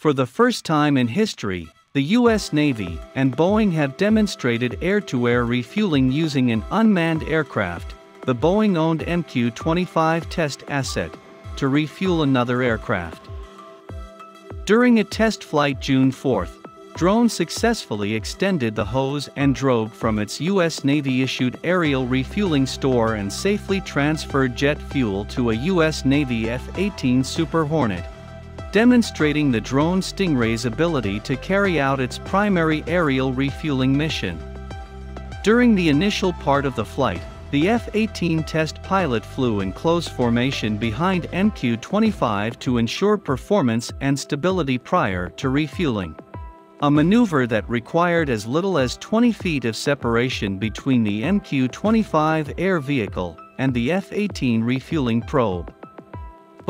For the first time in history, the U.S. Navy and Boeing have demonstrated air to air refueling using an unmanned aircraft, the Boeing owned MQ 25 test asset, to refuel another aircraft. During a test flight June 4, drone successfully extended the hose and drogue from its U.S. Navy issued aerial refueling store and safely transferred jet fuel to a U.S. Navy F 18 Super Hornet demonstrating the drone Stingray's ability to carry out its primary aerial refueling mission. During the initial part of the flight, the F-18 test pilot flew in close formation behind MQ-25 to ensure performance and stability prior to refueling. A maneuver that required as little as 20 feet of separation between the MQ-25 air vehicle and the F-18 refueling probe.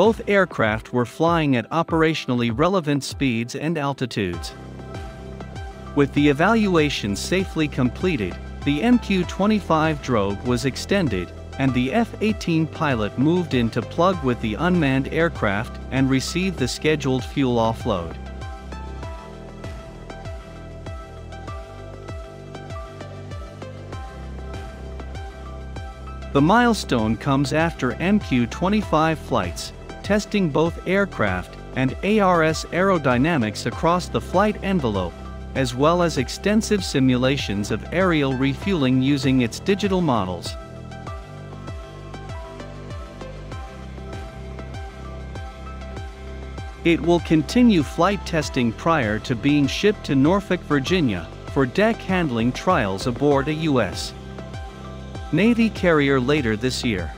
Both aircraft were flying at operationally relevant speeds and altitudes. With the evaluation safely completed, the MQ-25 drogue was extended, and the F-18 pilot moved in to plug with the unmanned aircraft and receive the scheduled fuel offload. The milestone comes after MQ-25 flights, testing both aircraft and ARS aerodynamics across the flight envelope, as well as extensive simulations of aerial refueling using its digital models. It will continue flight testing prior to being shipped to Norfolk, Virginia, for deck handling trials aboard a U.S. Navy carrier later this year.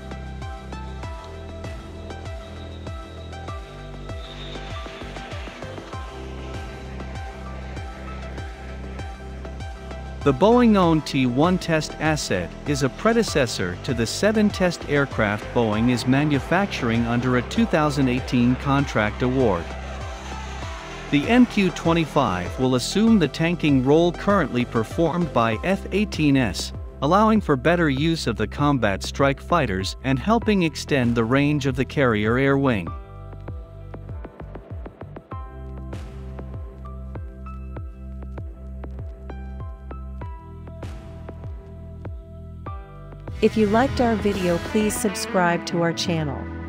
The Boeing-owned T-1 test asset is a predecessor to the seven test aircraft Boeing is manufacturing under a 2018 contract award. The MQ-25 will assume the tanking role currently performed by F-18S, allowing for better use of the combat strike fighters and helping extend the range of the carrier air wing. If you liked our video please subscribe to our channel.